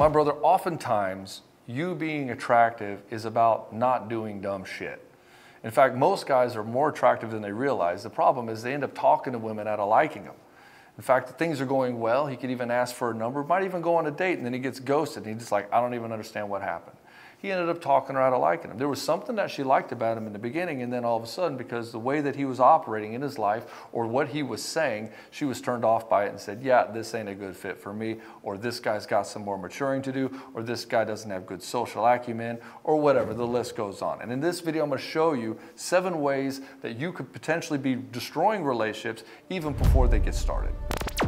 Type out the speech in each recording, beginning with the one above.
My brother, oftentimes you being attractive is about not doing dumb shit. In fact, most guys are more attractive than they realize. The problem is they end up talking to women out of liking them. In fact, things are going well. He could even ask for a number, might even go on a date, and then he gets ghosted. And he's just like, I don't even understand what happened he ended up talking her out of liking him. There was something that she liked about him in the beginning, and then all of a sudden, because the way that he was operating in his life or what he was saying, she was turned off by it and said, Yeah, this ain't a good fit for me, or this guy's got some more maturing to do, or this guy doesn't have good social acumen, or whatever. The list goes on. And in this video, I'm going to show you seven ways that you could potentially be destroying relationships even before they get started.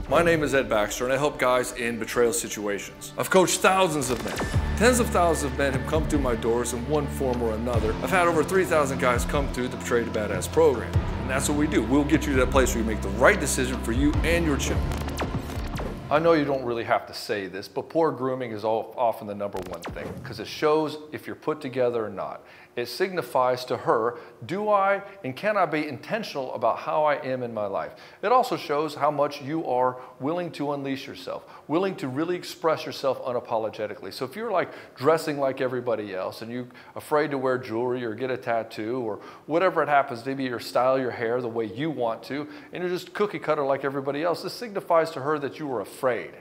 My name is Ed Baxter, and I help guys in betrayal situations. I've coached thousands of men. Tens of thousands of men have come through my doors in one form or another. I've had over 3,000 guys come through the Betrayed to Badass program. And that's what we do. We'll get you to that place where you make the right decision for you and your children. I know you don't really have to say this, but poor grooming is often the number one thing because it shows if you're put together or not. It signifies to her, do I and can I be intentional about how I am in my life? It also shows how much you are willing to unleash yourself, willing to really express yourself unapologetically. So if you're like dressing like everybody else and you're afraid to wear jewelry or get a tattoo or whatever it happens to be, or style your hair the way you want to, and you're just cookie cutter like everybody else, this signifies to her that you are afraid.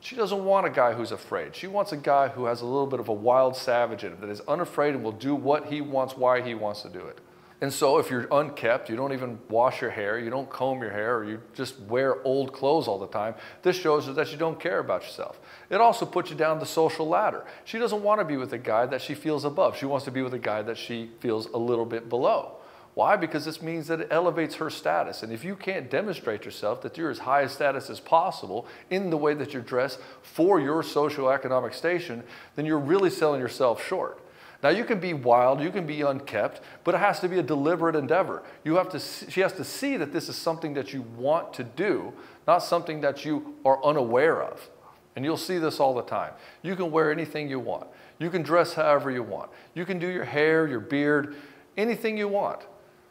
She doesn't want a guy who's afraid. She wants a guy who has a little bit of a wild savage in him, that is unafraid and will do what he wants, why he wants to do it. And so if you're unkept, you don't even wash your hair, you don't comb your hair, or you just wear old clothes all the time, this shows that you don't care about yourself. It also puts you down the social ladder. She doesn't want to be with a guy that she feels above. She wants to be with a guy that she feels a little bit below. Why? Because this means that it elevates her status. And if you can't demonstrate yourself that you're as high a status as possible in the way that you're dressed for your socioeconomic station, then you're really selling yourself short. Now you can be wild, you can be unkept, but it has to be a deliberate endeavor. You have to, she has to see that this is something that you want to do, not something that you are unaware of. And you'll see this all the time. You can wear anything you want. You can dress however you want. You can do your hair, your beard, anything you want.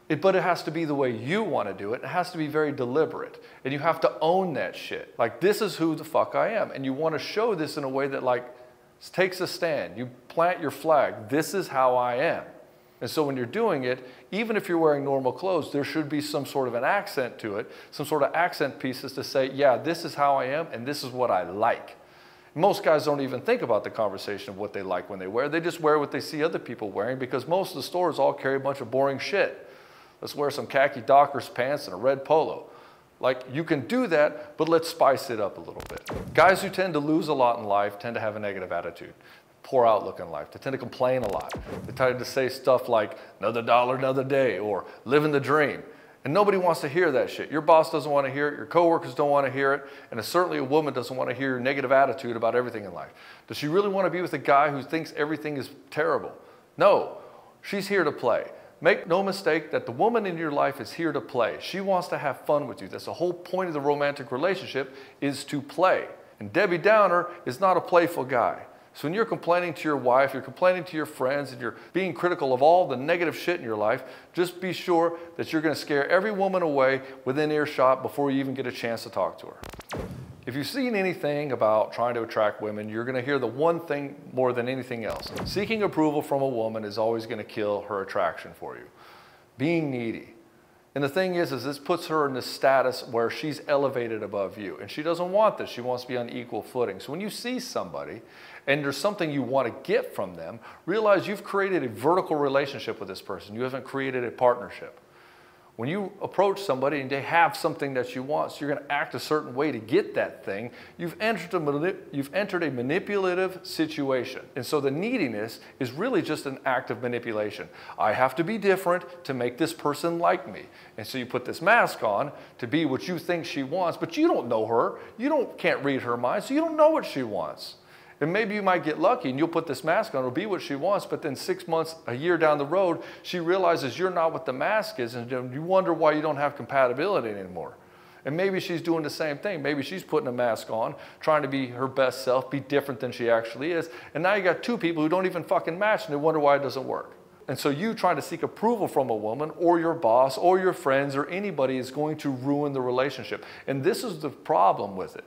It, but it has to be the way you want to do it. It has to be very deliberate. And you have to own that shit. Like, this is who the fuck I am. And you want to show this in a way that, like, takes a stand. You plant your flag. This is how I am. And so when you're doing it, even if you're wearing normal clothes, there should be some sort of an accent to it, some sort of accent pieces to say, yeah, this is how I am and this is what I like. Most guys don't even think about the conversation of what they like when they wear. They just wear what they see other people wearing because most of the stores all carry a bunch of boring shit. Let's wear some khaki Dockers pants and a red polo. Like, you can do that, but let's spice it up a little bit. Guys who tend to lose a lot in life tend to have a negative attitude, poor outlook in life. They tend to complain a lot. They tend to say stuff like, another dollar, another day, or living the dream. And nobody wants to hear that shit. Your boss doesn't want to hear it, your coworkers don't want to hear it, and certainly a woman doesn't want to hear your negative attitude about everything in life. Does she really want to be with a guy who thinks everything is terrible? No, she's here to play. Make no mistake that the woman in your life is here to play. She wants to have fun with you. That's the whole point of the romantic relationship is to play. And Debbie Downer is not a playful guy. So when you're complaining to your wife, you're complaining to your friends, and you're being critical of all the negative shit in your life, just be sure that you're going to scare every woman away within earshot before you even get a chance to talk to her. If you've seen anything about trying to attract women, you're going to hear the one thing more than anything else. Seeking approval from a woman is always going to kill her attraction for you. Being needy. And the thing is, is this puts her in the status where she's elevated above you. And she doesn't want this. She wants to be on equal footing. So when you see somebody and there's something you want to get from them, realize you've created a vertical relationship with this person. You haven't created a partnership. When you approach somebody and they have something that you want, so you're going to act a certain way to get that thing, you've entered, a, you've entered a manipulative situation. And so the neediness is really just an act of manipulation. I have to be different to make this person like me. And so you put this mask on to be what you think she wants, but you don't know her. You don't, can't read her mind, so you don't know what she wants. And maybe you might get lucky and you'll put this mask on, it'll be what she wants, but then six months, a year down the road, she realizes you're not what the mask is, and you wonder why you don't have compatibility anymore. And maybe she's doing the same thing. Maybe she's putting a mask on, trying to be her best self, be different than she actually is. And now you got two people who don't even fucking match and they wonder why it doesn't work. And so you trying to seek approval from a woman or your boss or your friends or anybody is going to ruin the relationship. And this is the problem with it.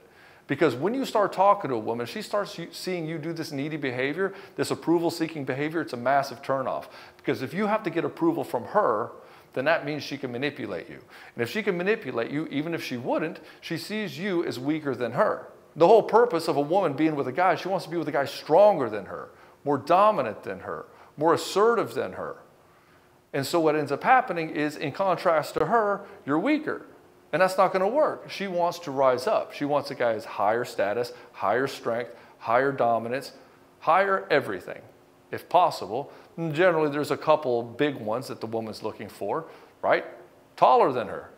Because when you start talking to a woman, she starts seeing you do this needy behavior, this approval seeking behavior, it's a massive turnoff. Because if you have to get approval from her, then that means she can manipulate you. And if she can manipulate you, even if she wouldn't, she sees you as weaker than her. The whole purpose of a woman being with a guy, she wants to be with a guy stronger than her, more dominant than her, more assertive than her. And so what ends up happening is, in contrast to her, you're weaker. And that's not going to work. She wants to rise up. She wants a guy who's higher status, higher strength, higher dominance, higher everything, if possible. And generally, there's a couple big ones that the woman's looking for, right? Taller than her,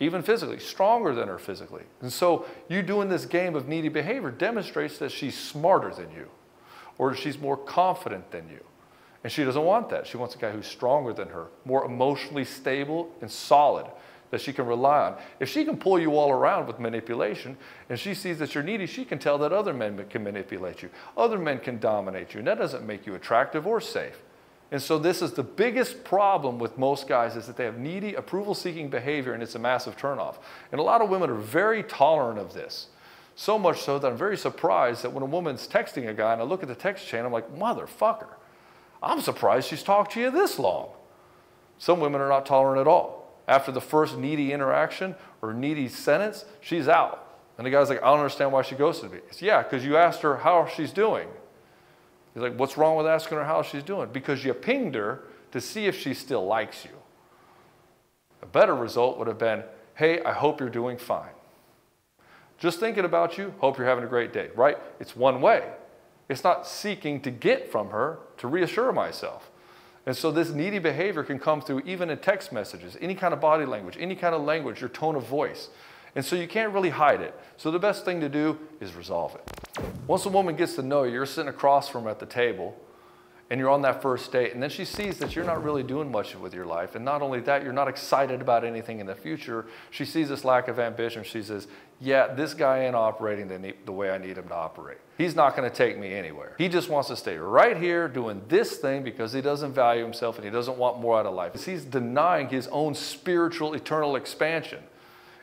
even physically, stronger than her physically. And so, you doing this game of needy behavior demonstrates that she's smarter than you, or she's more confident than you. And she doesn't want that. She wants a guy who's stronger than her, more emotionally stable and solid that she can rely on. If she can pull you all around with manipulation and she sees that you're needy, she can tell that other men can manipulate you. Other men can dominate you. And that doesn't make you attractive or safe. And so this is the biggest problem with most guys is that they have needy, approval-seeking behavior and it's a massive turnoff. And a lot of women are very tolerant of this. So much so that I'm very surprised that when a woman's texting a guy and I look at the text chain, I'm like, motherfucker, I'm surprised she's talked to you this long. Some women are not tolerant at all. After the first needy interaction or needy sentence, she's out. And the guy's like, I don't understand why she ghosted me. It's, yeah, because you asked her how she's doing. He's like, what's wrong with asking her how she's doing? Because you pinged her to see if she still likes you. A better result would have been, hey, I hope you're doing fine. Just thinking about you, hope you're having a great day, right? It's one way. It's not seeking to get from her to reassure myself. And so this needy behavior can come through even in text messages, any kind of body language, any kind of language, your tone of voice. And so you can't really hide it. So the best thing to do is resolve it. Once a woman gets to know you, you're sitting across from her at the table, and you're on that first date, and then she sees that you're not really doing much with your life. And not only that, you're not excited about anything in the future. She sees this lack of ambition. She says, Yeah, this guy ain't operating the, the way I need him to operate. He's not going to take me anywhere. He just wants to stay right here doing this thing because he doesn't value himself and he doesn't want more out of life. He's denying his own spiritual, eternal expansion.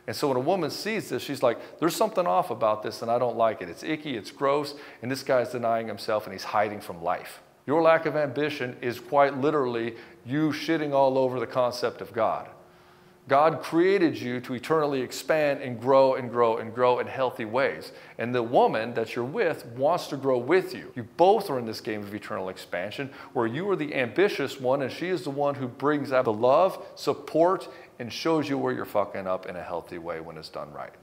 And so when a woman sees this, she's like, there's something off about this and I don't like it. It's icky, it's gross, and this guy's denying himself and he's hiding from life. Your lack of ambition is quite literally you shitting all over the concept of God. God created you to eternally expand and grow and grow and grow in healthy ways. And the woman that you're with wants to grow with you. You both are in this game of eternal expansion where you are the ambitious one and she is the one who brings out the love, support, and shows you where you're fucking up in a healthy way when it's done right.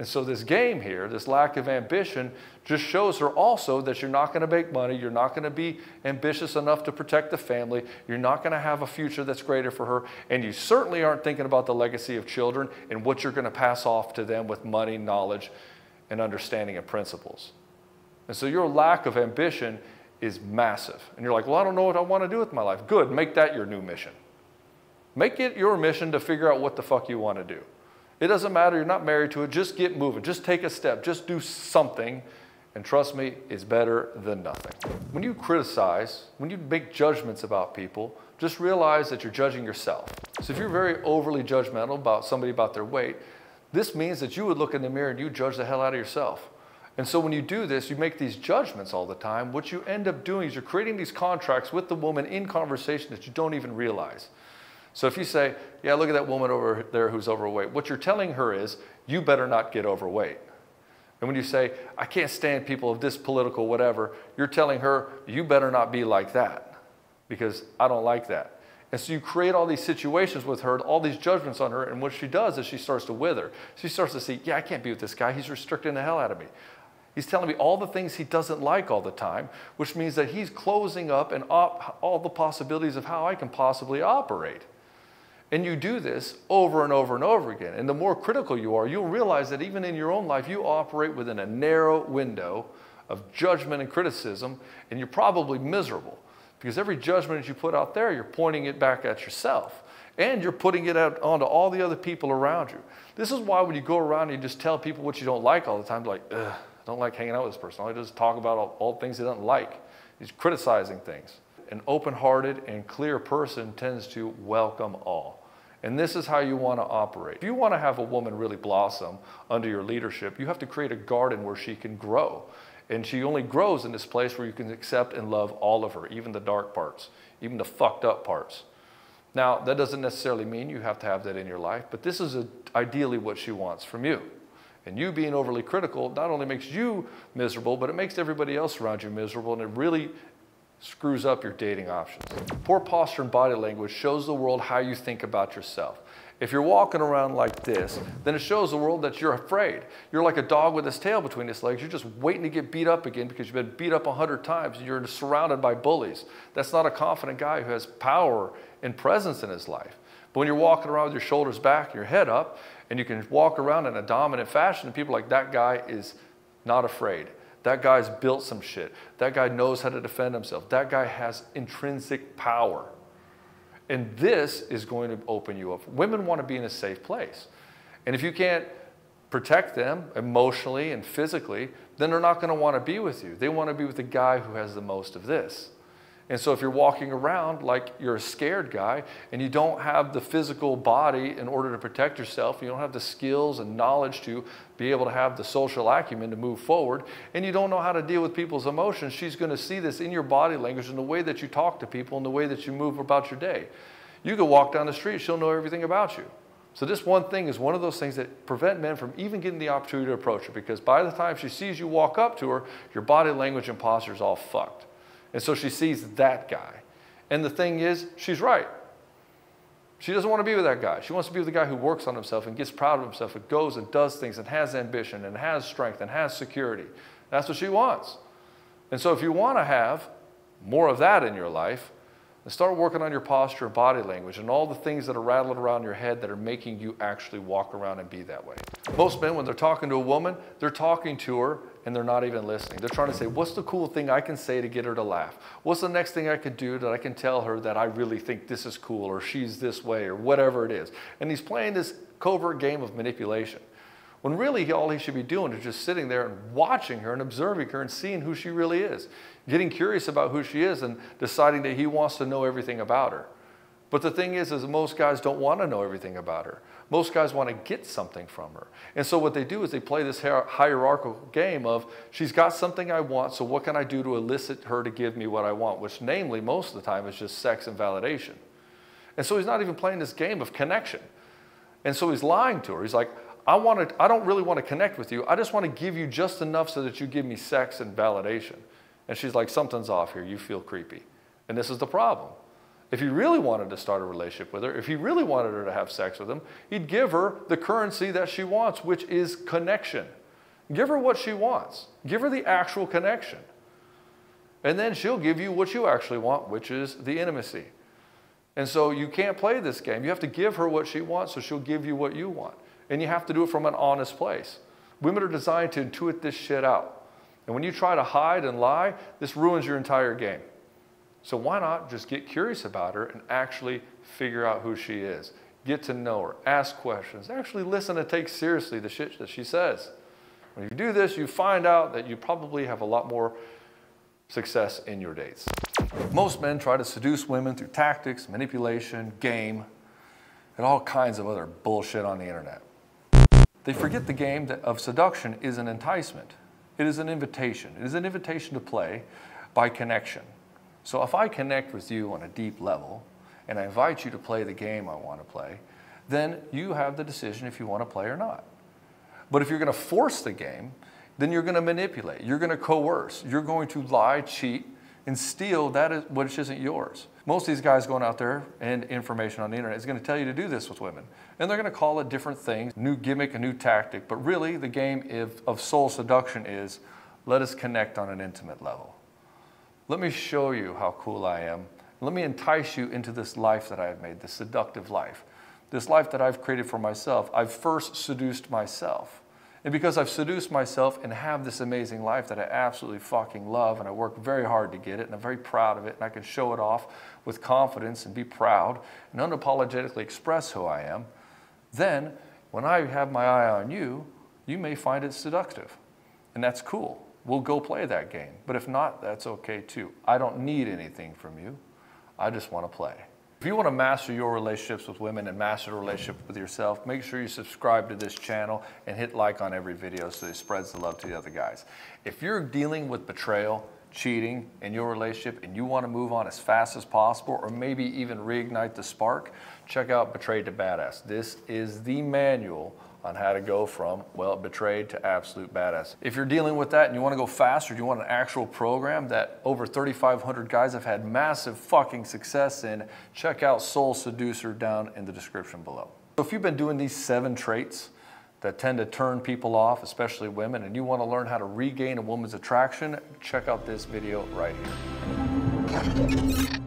And so this game here, this lack of ambition, just shows her also that you're not going to make money, you're not going to be ambitious enough to protect the family, you're not going to have a future that's greater for her, and you certainly aren't thinking about the legacy of children and what you're going to pass off to them with money, knowledge, and understanding of principles. And so your lack of ambition is massive. And you're like, well, I don't know what I want to do with my life. Good, make that your new mission. Make it your mission to figure out what the fuck you want to do. It doesn't matter, you're not married to it. Just get moving. Just take a step. Just do something. And trust me, it's better than nothing. When you criticize, when you make judgments about people, just realize that you're judging yourself. So if you're very overly judgmental about somebody about their weight, this means that you would look in the mirror and you judge the hell out of yourself. And so when you do this, you make these judgments all the time. What you end up doing is you're creating these contracts with the woman in conversation that you don't even realize. So if you say, yeah, look at that woman over there who's overweight, what you're telling her is, you better not get overweight. And when you say, I can't stand people of this political whatever, you're telling her, you better not be like that because I don't like that. And so you create all these situations with her, all these judgments on her, and what she does is she starts to wither. She starts to see, yeah, I can't be with this guy. He's restricting the hell out of me. He's telling me all the things he doesn't like all the time, which means that he's closing up and all the possibilities of how I can possibly operate. And you do this over and over and over again. And the more critical you are, you'll realize that even in your own life, you operate within a narrow window of judgment and criticism, and you're probably miserable. Because every judgment that you put out there, you're pointing it back at yourself. And you're putting it out onto all the other people around you. This is why when you go around and you just tell people what you don't like all the time, like, I don't like hanging out with this person. All I just talk about all, all things he doesn't like. He's criticizing things. An open hearted and clear person tends to welcome all. And this is how you want to operate. If you want to have a woman really blossom under your leadership, you have to create a garden where she can grow. And she only grows in this place where you can accept and love all of her, even the dark parts, even the fucked up parts. Now, that doesn't necessarily mean you have to have that in your life, but this is a, ideally what she wants from you. And you being overly critical not only makes you miserable, but it makes everybody else around you miserable, and it really screws up your dating options. Poor posture and body language shows the world how you think about yourself. If you're walking around like this, then it shows the world that you're afraid. You're like a dog with his tail between his legs. You're just waiting to get beat up again because you've been beat up a hundred times and you're surrounded by bullies. That's not a confident guy who has power and presence in his life. But when you're walking around with your shoulders back and your head up, and you can walk around in a dominant fashion, and people like that guy is not afraid. That guy's built some shit. That guy knows how to defend himself. That guy has intrinsic power. And this is going to open you up. Women want to be in a safe place. And if you can't protect them emotionally and physically, then they're not going to want to be with you. They want to be with the guy who has the most of this. And so if you're walking around like you're a scared guy and you don't have the physical body in order to protect yourself, you don't have the skills and knowledge to be able to have the social acumen to move forward, and you don't know how to deal with people's emotions, she's going to see this in your body language and the way that you talk to people and the way that you move about your day. You can walk down the street, she'll know everything about you. So this one thing is one of those things that prevent men from even getting the opportunity to approach her because by the time she sees you walk up to her, your body language and posture is all fucked. And so she sees that guy. And the thing is, she's right. She doesn't want to be with that guy. She wants to be with the guy who works on himself and gets proud of himself and goes and does things and has ambition and has strength and has security. That's what she wants. And so if you want to have more of that in your life, start working on your posture and body language and all the things that are rattling around your head that are making you actually walk around and be that way. Most men, when they're talking to a woman, they're talking to her and they're not even listening. They're trying to say, What's the cool thing I can say to get her to laugh? What's the next thing I could do that I can tell her that I really think this is cool or she's this way or whatever it is? And he's playing this covert game of manipulation. When really all he should be doing is just sitting there and watching her and observing her and seeing who she really is, getting curious about who she is and deciding that he wants to know everything about her. But the thing is, is most guys don't want to know everything about her. Most guys want to get something from her. And so what they do is they play this hierarchical game of, she's got something I want, so what can I do to elicit her to give me what I want? Which namely, most of the time, is just sex and validation. And so he's not even playing this game of connection. And so he's lying to her. He's like, I, want to, I don't really want to connect with you. I just want to give you just enough so that you give me sex and validation. And she's like, something's off here. You feel creepy. And this is the problem. If he really wanted to start a relationship with her, if he really wanted her to have sex with him, he'd give her the currency that she wants, which is connection. Give her what she wants. Give her the actual connection. And then she'll give you what you actually want, which is the intimacy. And so you can't play this game. You have to give her what she wants, so she'll give you what you want. And you have to do it from an honest place. Women are designed to intuit this shit out. And when you try to hide and lie, this ruins your entire game. So why not just get curious about her and actually figure out who she is? Get to know her, ask questions, actually listen and take seriously the shit that she says. When you do this, you find out that you probably have a lot more success in your dates. Most men try to seduce women through tactics, manipulation, game, and all kinds of other bullshit on the internet. They forget the game of seduction is an enticement. It is an invitation. It is an invitation to play by connection. So if I connect with you on a deep level and I invite you to play the game I want to play, then you have the decision if you want to play or not. But if you're going to force the game, then you're going to manipulate, you're going to coerce, you're going to lie, cheat, and steal that is which isn't yours. Most of these guys going out there and information on the internet is going to tell you to do this with women. And they're going to call it different things, new gimmick, a new tactic. But really, the game of soul seduction is let us connect on an intimate level. Let me show you how cool I am. Let me entice you into this life that I have made, this seductive life. This life that I've created for myself. I've first seduced myself. And because I've seduced myself and have this amazing life that I absolutely fucking love, and I work very hard to get it, and I'm very proud of it, and I can show it off with confidence and be proud and unapologetically express who I am, then when I have my eye on you, you may find it seductive. And that's cool. We'll go play that game. But if not, that's okay too. I don't need anything from you. I just want to play. If you want to master your relationships with women and master the relationship with yourself, make sure you subscribe to this channel and hit like on every video so it spreads the love to the other guys. If you're dealing with betrayal, cheating in your relationship and you want to move on as fast as possible or maybe even reignite the spark, check out Betrayed to Badass. This is the manual on how to go from, well, betrayed to absolute badass. If you're dealing with that and you want to go faster, you want an actual program that over 3,500 guys have had massive fucking success in, check out Soul Seducer down in the description below. So if you've been doing these seven traits, that tend to turn people off, especially women, and you want to learn how to regain a woman's attraction, check out this video right here.